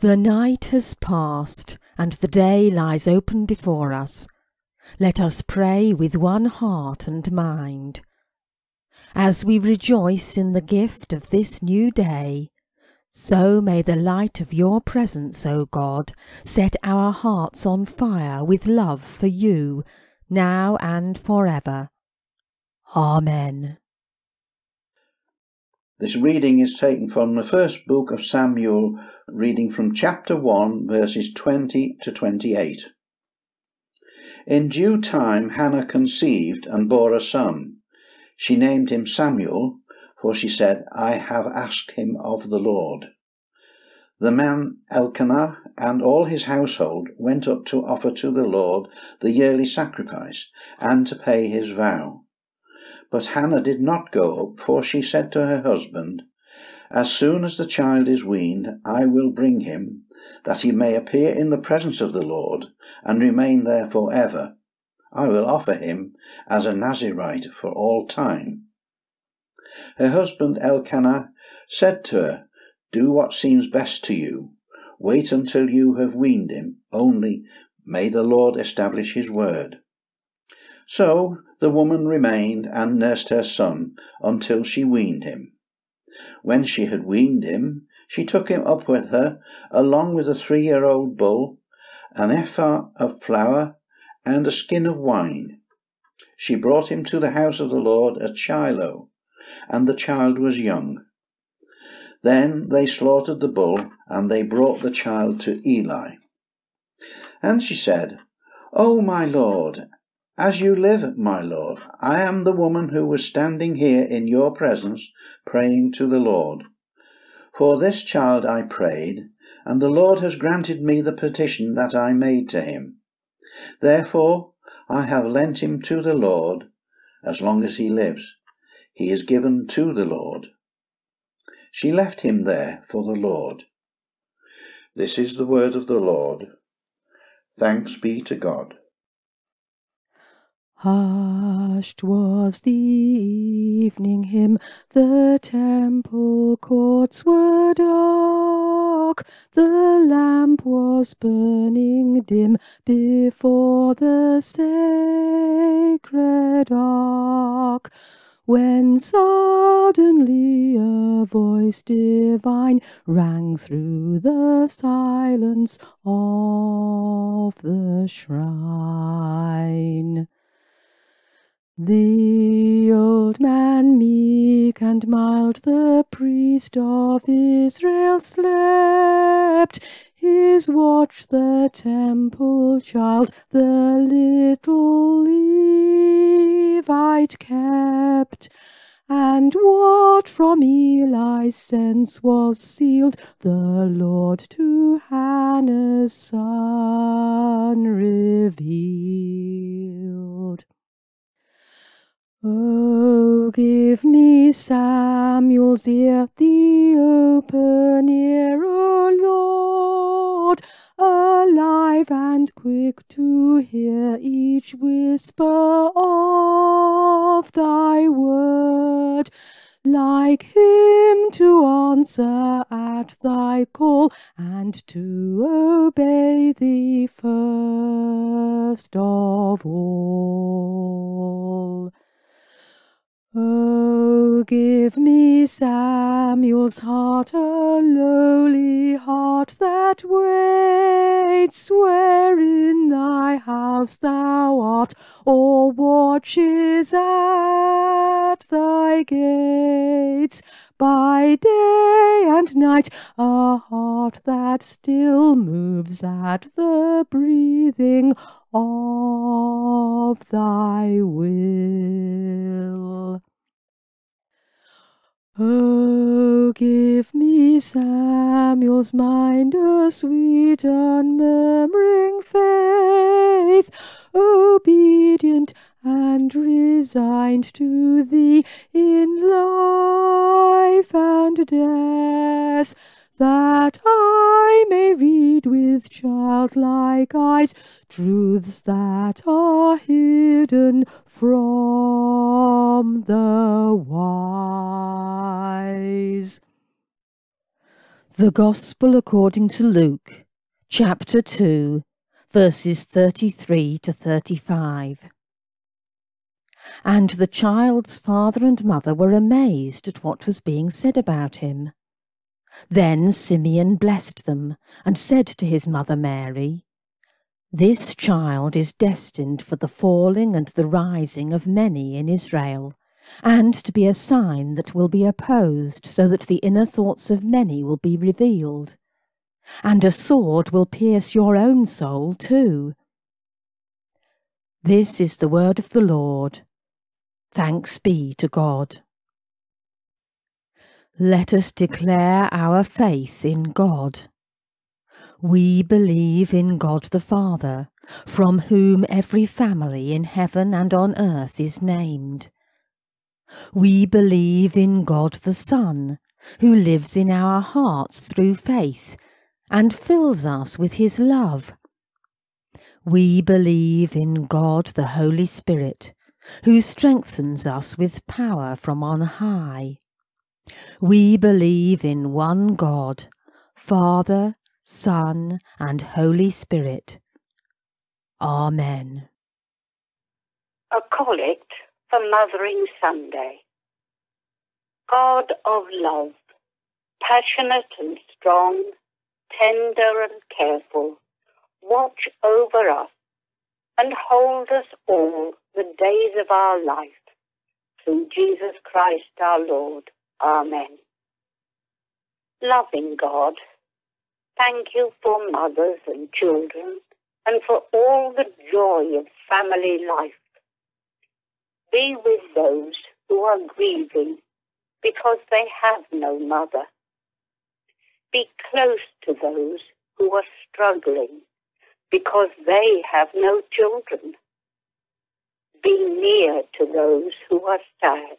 The night has passed, and the day lies open before us. Let us pray with one heart and mind. As we rejoice in the gift of this new day, so may the light of your presence, O God, set our hearts on fire with love for you, now and forever. Amen. This reading is taken from the first book of Samuel, reading from chapter 1, verses 20 to 28. In due time Hannah conceived and bore a son. She named him Samuel, for she said, I have asked him of the Lord. The man Elkanah and all his household went up to offer to the Lord the yearly sacrifice and to pay his vow. But Hannah did not go up, for she said to her husband, As soon as the child is weaned, I will bring him, that he may appear in the presence of the Lord, and remain there for ever. I will offer him as a Nazarite for all time. Her husband Elkanah said to her, Do what seems best to you. Wait until you have weaned him, only may the Lord establish his word. So the woman remained and nursed her son until she weaned him. When she had weaned him, she took him up with her, along with a three year old bull, an ephah of flour, and a skin of wine. She brought him to the house of the Lord at Shiloh, and the child was young. Then they slaughtered the bull, and they brought the child to Eli. And she said, O my lord, as you live, my Lord, I am the woman who was standing here in your presence praying to the Lord. For this child I prayed, and the Lord has granted me the petition that I made to him. Therefore I have lent him to the Lord as long as he lives. He is given to the Lord. She left him there for the Lord. This is the word of the Lord. Thanks be to God. Hushed was the evening hymn, the temple courts were dark, the lamp was burning dim before the sacred ark. When suddenly a voice divine rang through the silence of the shrine. The old man meek and mild, the priest of Israel, slept. His watch the temple child, the little Levite kept. And what from Eli's sense was sealed, the Lord to Hannah's son revealed. Oh, give me Samuel's ear, the open ear, O Lord, alive and quick to hear each whisper of thy word, like him to answer at thy call and to obey thee first of all. Oh, give me Samuel's heart, a lowly heart that waits, where in thy house thou art, or watches at thy gates. By day and night, a heart that still moves at the breathing of thy will. Oh, give me Samuel's mind, a sweet unmurmuring faith, obedient and resigned to thee in life and death that I may read with childlike eyes truths that are hidden from the wise. The Gospel according to Luke, chapter 2, verses 33 to 35. And the child's father and mother were amazed at what was being said about him. Then Simeon blessed them, and said to his mother Mary, This child is destined for the falling and the rising of many in Israel and to be a sign that will be opposed, so that the inner thoughts of many will be revealed. And a sword will pierce your own soul too. This is the word of the Lord. Thanks be to God. Let us declare our faith in God. We believe in God the Father, from whom every family in heaven and on earth is named. We believe in God the Son, who lives in our hearts through faith and fills us with his love. We believe in God the Holy Spirit, who strengthens us with power from on high. We believe in one God, Father, Son, and Holy Spirit. Amen. A collect for Mothering Sunday. God of love, passionate and strong, tender and careful, watch over us and hold us all the days of our life. Through Jesus Christ our Lord. Amen. Loving God, thank you for mothers and children and for all the joy of family life be with those who are grieving because they have no mother. Be close to those who are struggling because they have no children. Be near to those who are sad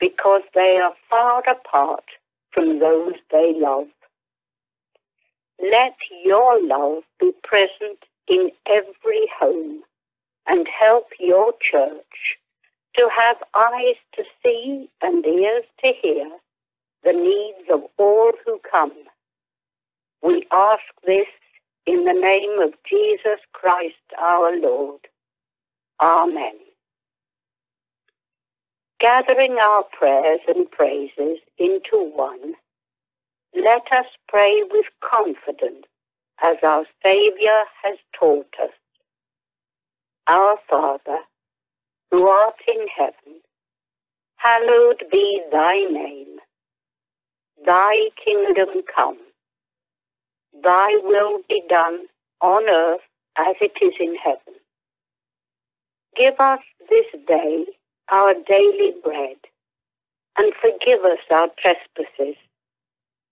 because they are far apart from those they love. Let your love be present in every home and help your church to have eyes to see and ears to hear the needs of all who come. We ask this in the name of Jesus Christ our Lord. Amen. Gathering our prayers and praises into one, let us pray with confidence as our Saviour has taught us. Our Father, who art in heaven, hallowed be thy name. Thy kingdom come. Thy will be done on earth as it is in heaven. Give us this day our daily bread, and forgive us our trespasses,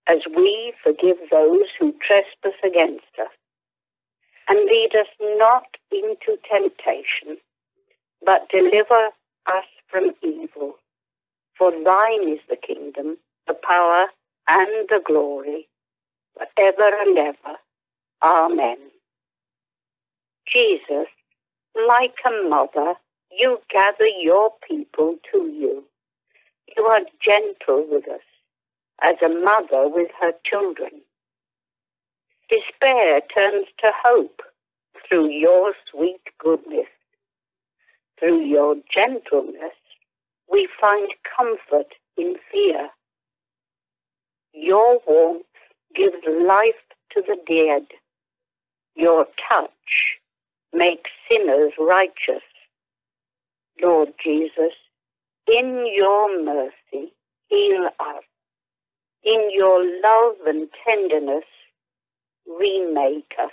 as we forgive those who trespass against us. And lead us not into temptation, but deliver us from evil. For thine is the kingdom, the power, and the glory, forever and ever. Amen. Jesus, like a mother, you gather your people to you. You are gentle with us, as a mother with her children. Despair turns to hope through your sweet goodness. Through your gentleness, we find comfort in fear. Your warmth gives life to the dead. Your touch makes sinners righteous. Lord Jesus, in your mercy, heal us. In your love and tenderness, remake us.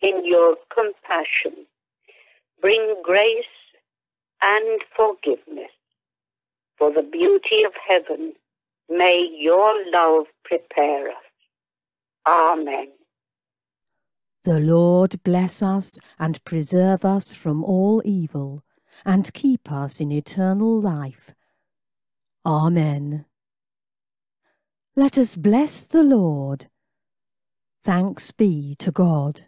In your compassion, bring grace and forgiveness. For the beauty of heaven, may your love prepare us. Amen. The Lord bless us and preserve us from all evil, and keep us in eternal life. Amen. Let us bless the Lord. Thanks be to God.